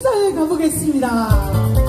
축사에 가보겠습니다.